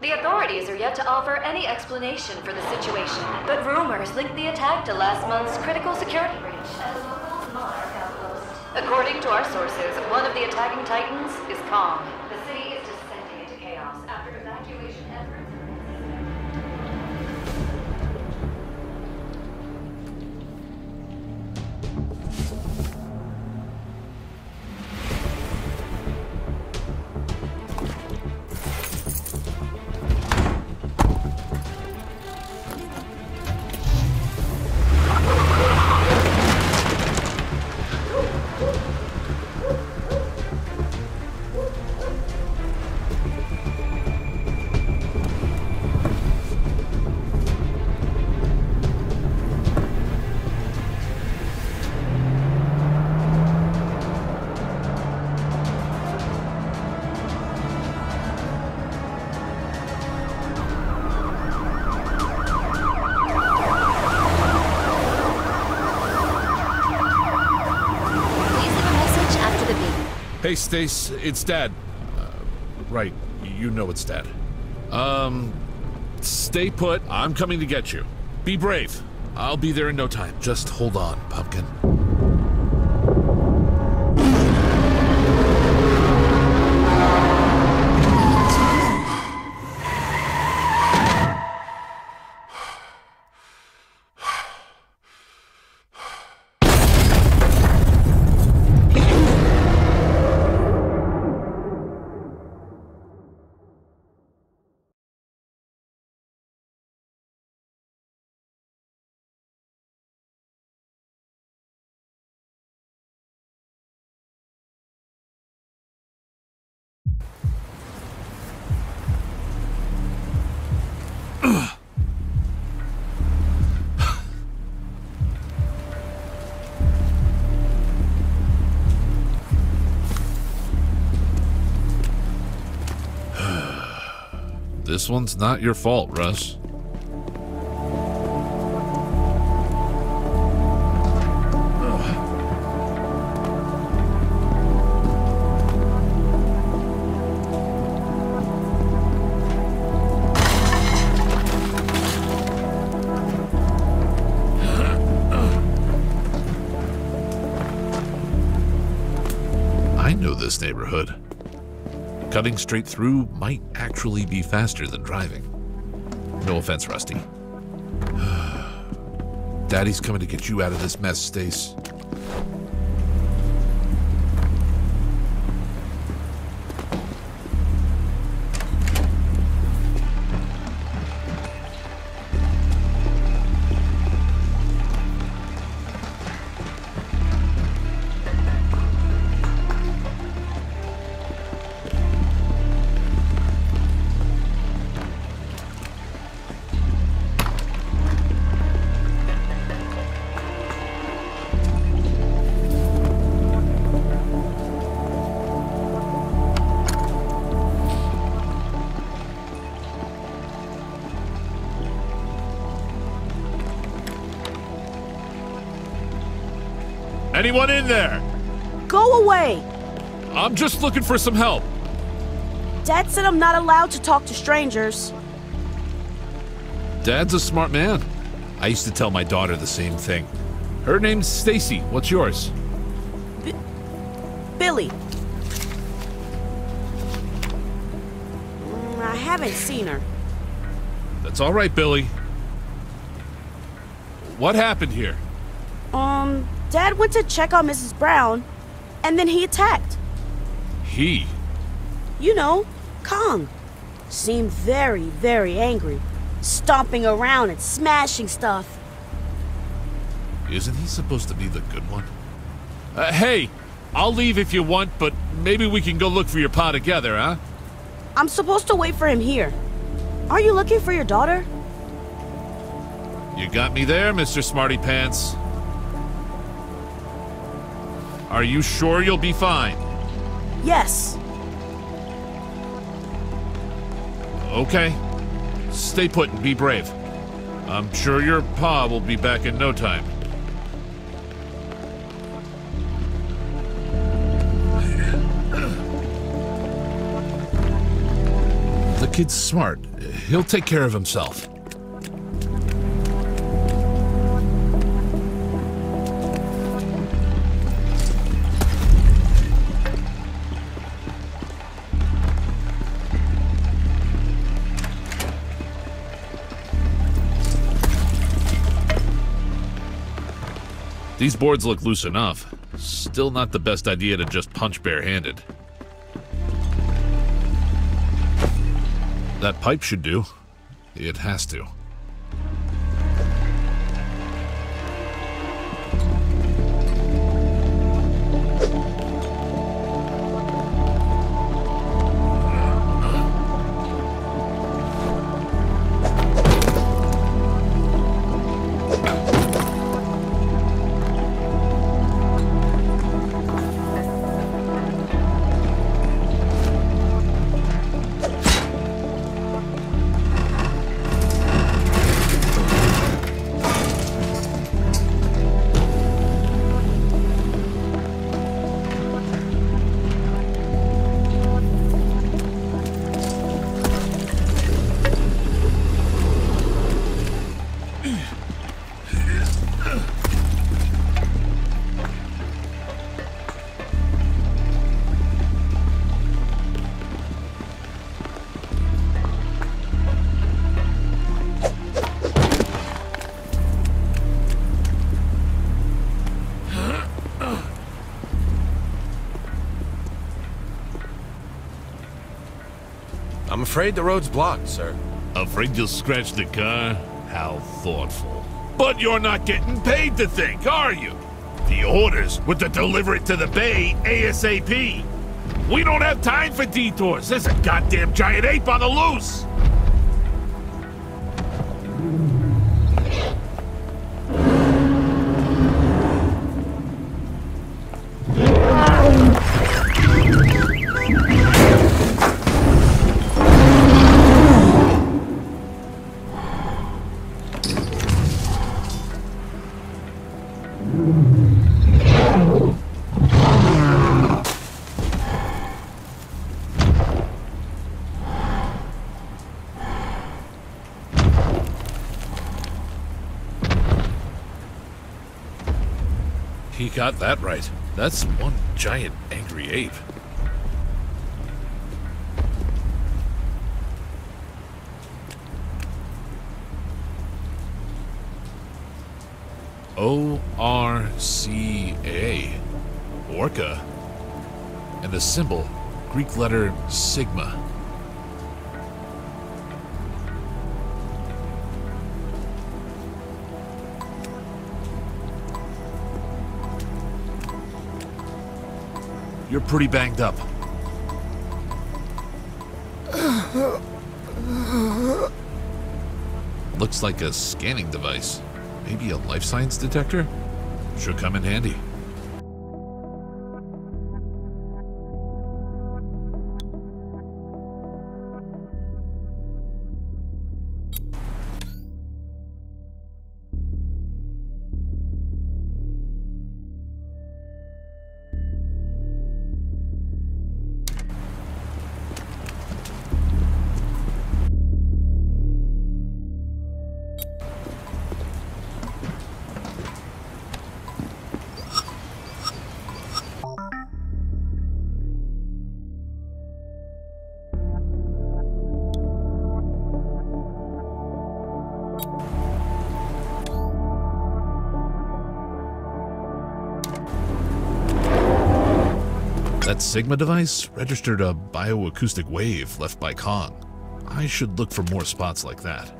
The authorities are yet to offer any explanation for the situation, but rumors link the attack to last month's critical security breach. According to our sources, one of the attacking titans is Kong. Hey, Stace, it's Dad. Uh, right, you know it's Dad. Um, stay put. I'm coming to get you. Be brave. I'll be there in no time. Just hold on, Pumpkin. This one's not your fault, Russ. I know this neighborhood. Cutting straight through might actually be faster than driving. No offense, Rusty. Daddy's coming to get you out of this mess, Stace. Anyone in there? Go away! I'm just looking for some help. Dad said I'm not allowed to talk to strangers. Dad's a smart man. I used to tell my daughter the same thing. Her name's Stacy. What's yours? Billy. Mm, I haven't seen her. That's all right, Billy. What happened here? Dad went to check on Mrs. Brown, and then he attacked. He. You know, Kong. Seemed very, very angry, stomping around and smashing stuff. Isn't he supposed to be the good one? Uh, hey, I'll leave if you want, but maybe we can go look for your pa together, huh? I'm supposed to wait for him here. Are you looking for your daughter? You got me there, Mr. Smarty Pants. Are you sure you'll be fine? Yes. Okay. Stay put and be brave. I'm sure your pa will be back in no time. The kid's smart. He'll take care of himself. These boards look loose enough. Still not the best idea to just punch barehanded. That pipe should do. It has to. Afraid the road's blocked, sir. Afraid you'll scratch the car? How thoughtful. But you're not getting paid to think, are you? The orders were to deliver it to the bay ASAP. We don't have time for detours. There's a goddamn giant ape on the loose. He got that right. That's one giant angry ape. O R C A. Orca. And the symbol, Greek letter sigma. You're pretty banged up. Looks like a scanning device. Maybe a life science detector? Should come in handy. Sigma device registered a bioacoustic wave left by Kong. I should look for more spots like that.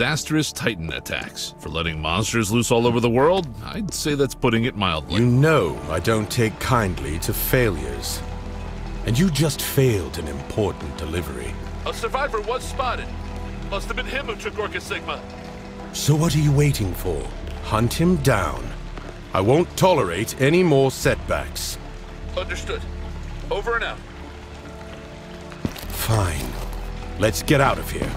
Disastrous Titan attacks. For letting monsters loose all over the world, I'd say that's putting it mildly. You know I don't take kindly to failures. And you just failed an important delivery. A survivor was spotted. Must have been him who took Orca Sigma. So what are you waiting for? Hunt him down. I won't tolerate any more setbacks. Understood. Over and out. Fine. Let's get out of here.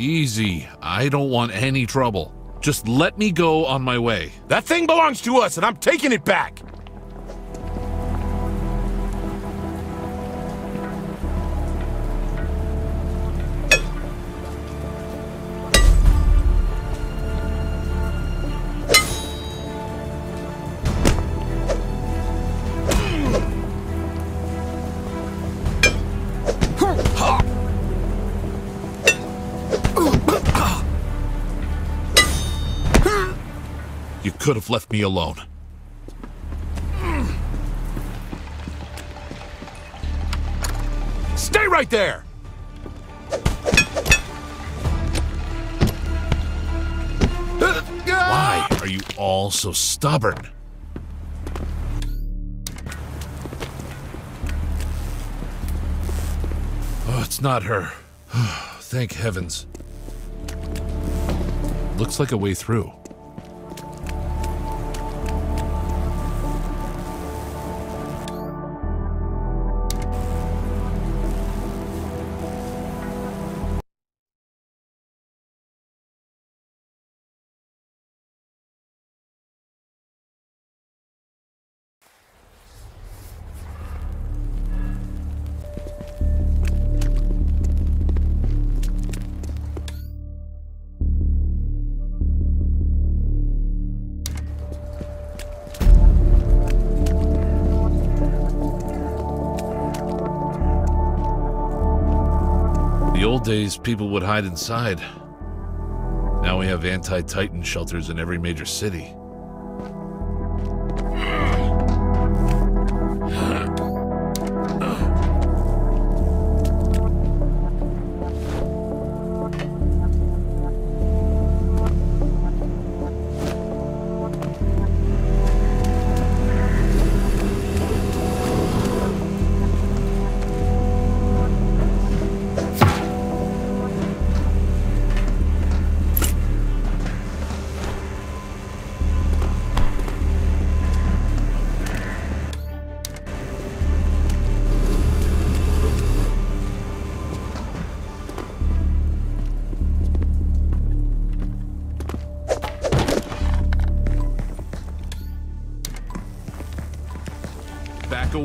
Easy. I don't want any trouble. Just let me go on my way. That thing belongs to us and I'm taking it back! Could have left me alone. Stay right there! Why are you all so stubborn? Oh, it's not her. Thank heavens. Looks like a way through. Days, people would hide inside. Now we have anti Titan shelters in every major city.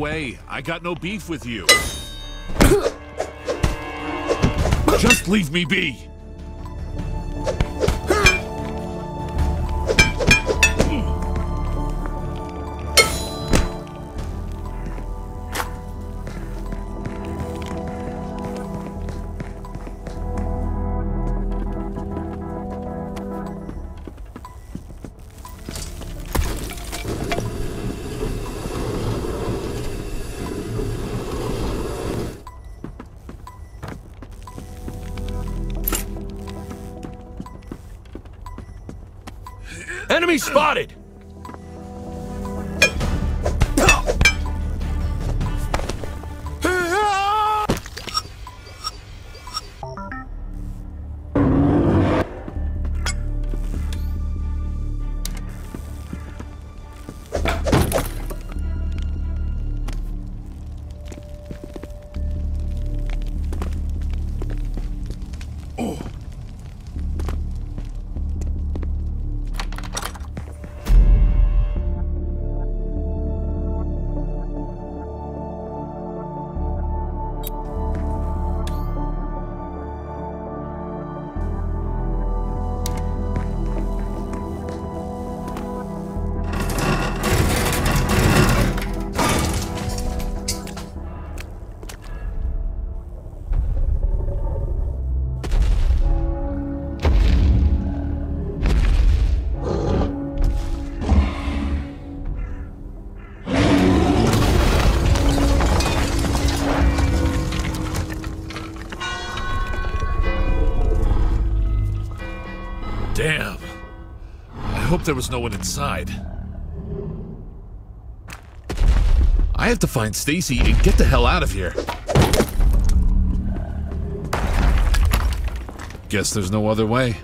Away. I got no beef with you. Just leave me be. Enemy spotted! Hope there was no one inside. I have to find Stacy and get the hell out of here. Guess there's no other way.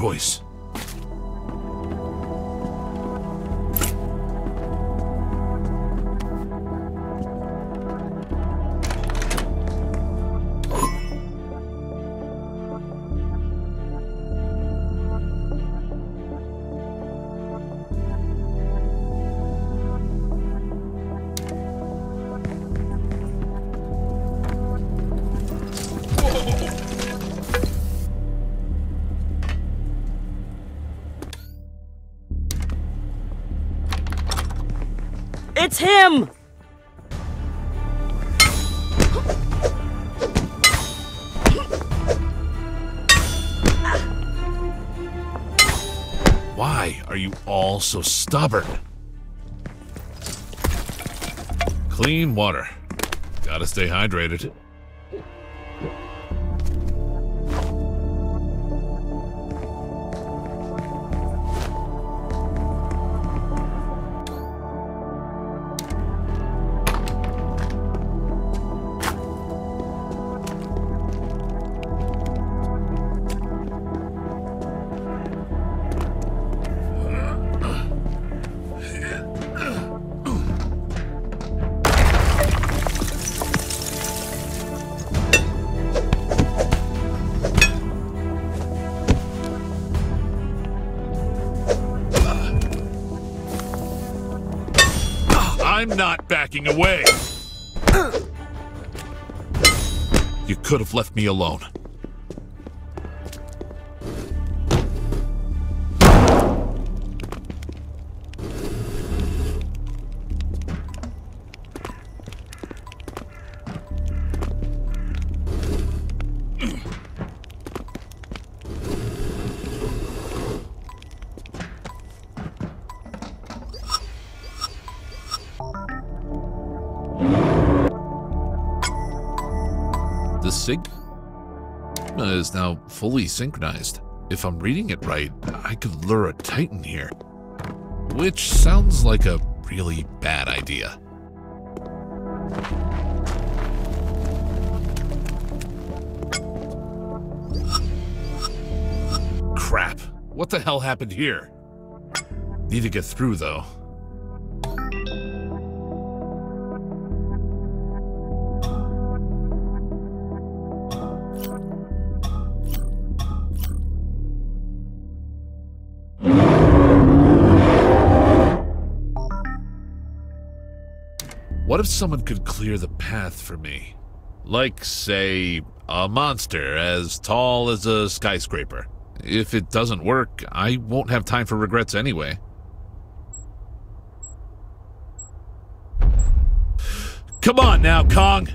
Choice. It's him! Why are you all so stubborn? Clean water. Gotta stay hydrated. Not backing away. You could have left me alone. Fully synchronized. If I'm reading it right, I could lure a Titan here. Which sounds like a really bad idea. Crap. What the hell happened here? Need to get through, though. What if someone could clear the path for me? Like, say, a monster as tall as a skyscraper. If it doesn't work, I won't have time for regrets anyway. Come on now, Kong!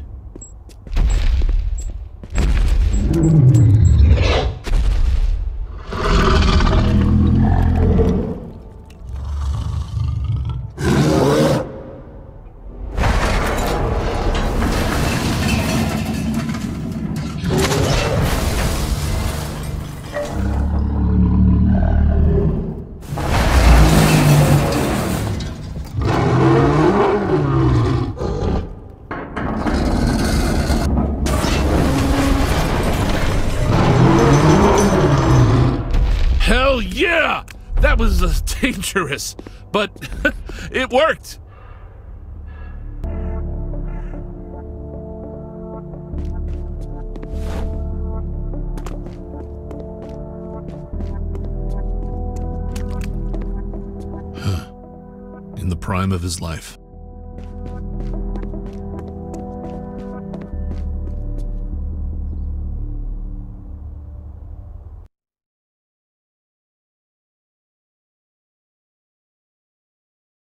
That was uh, dangerous, but it worked! In the prime of his life.